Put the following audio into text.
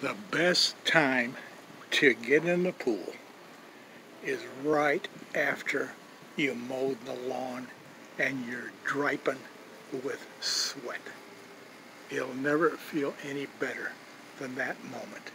The best time to get in the pool is right after you mowed the lawn and you're dripping with sweat. You'll never feel any better than that moment.